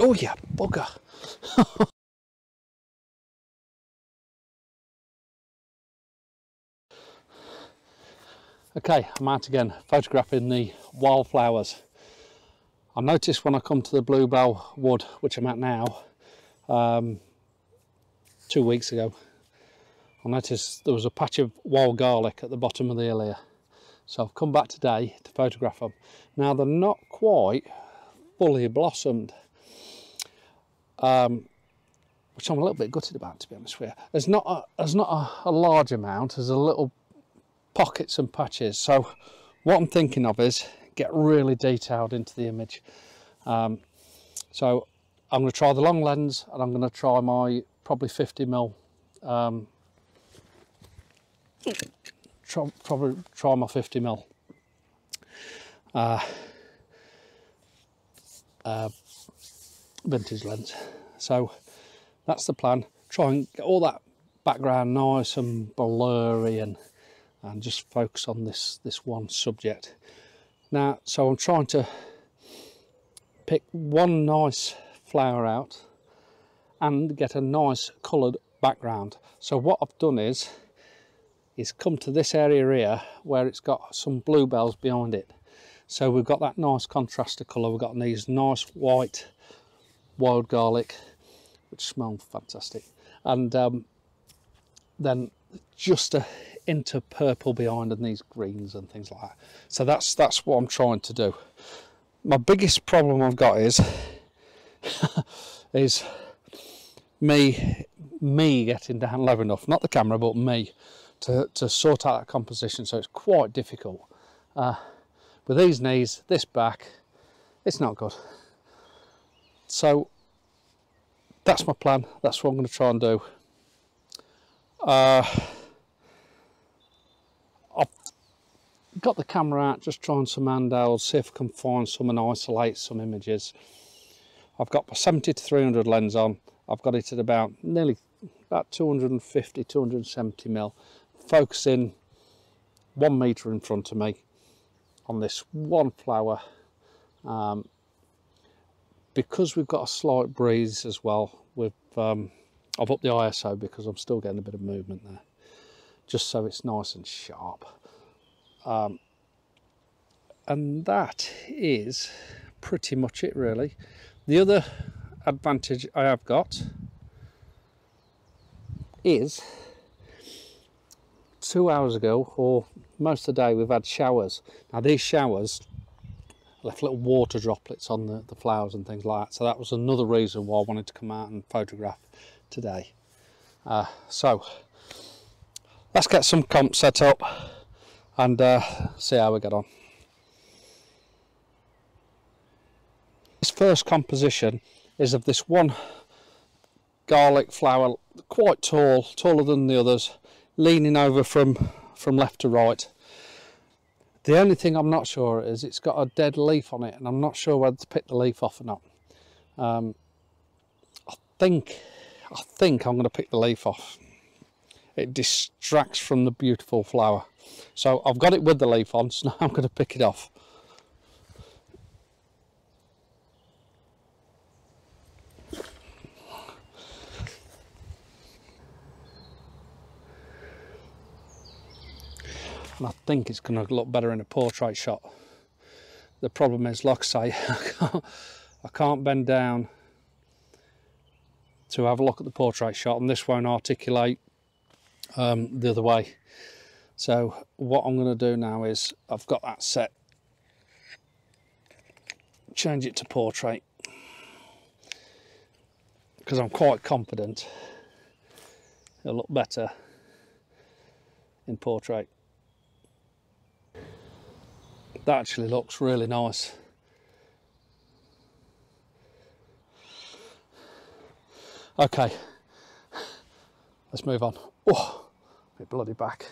Oh yeah, bugger. okay, I'm out again photographing the wildflowers. I noticed when I come to the Bluebell Wood, which I'm at now, um, two weeks ago, I noticed there was a patch of wild garlic at the bottom of the hill. So I've come back today to photograph them. Now they're not quite fully blossomed, um, which I'm a little bit gutted about to be honest with you. There's not a, there's not a, a large amount, there's a little pockets and patches. So what I'm thinking of is get really detailed into the image. Um, so I'm going to try the long lens and I'm going to try my probably 50 mil um, try, probably try my 50 mil uh, uh, vintage lens. So that's the plan. Try and get all that background nice and blurry and and just focus on this this one subject. Now, so I'm trying to pick one nice flower out and get a nice coloured background. So what I've done is is come to this area here where it's got some bluebells behind it. So we've got that nice contrast of colour. We've got these nice white wild garlic, which smell fantastic. And um, then just a into purple behind and these greens and things like that. So that's that's what I'm trying to do. My biggest problem I've got is is me me getting down low enough, not the camera, but me to, to sort out that composition. So it's quite difficult. Uh, with these knees, this back, it's not good. So that's my plan. That's what I'm going to try and do. Uh, I've got the camera out, just trying some handhelds, see if I can find some and isolate some images. I've got my 70 to 300 lens on. I've got it at about nearly about 250, 270 mil focusing one metre in front of me on this one flower um, because we've got a slight breeze as well with um, I've upped the ISO because I'm still getting a bit of movement there just so it's nice and sharp. Um, and that is pretty much it really. The other advantage I have got is two hours ago or most of the day we've had showers. Now these showers little water droplets on the, the flowers and things like that. So that was another reason why I wanted to come out and photograph today. Uh, so let's get some comp set up and uh, see how we get on. This first composition is of this one garlic flower quite tall taller than the others leaning over from from left to right the only thing I'm not sure is it's got a dead leaf on it and I'm not sure whether to pick the leaf off or not. Um, I think I think I'm going to pick the leaf off. It distracts from the beautiful flower. So I've got it with the leaf on so now I'm going to pick it off and I think it's going to look better in a portrait shot. The problem is, like I say, I can't, I can't bend down to have a look at the portrait shot and this won't articulate um, the other way. So what I'm going to do now is I've got that set, change it to portrait because I'm quite confident it'll look better in portrait. That actually looks really nice. Okay, let's move on. Oh, my bloody back.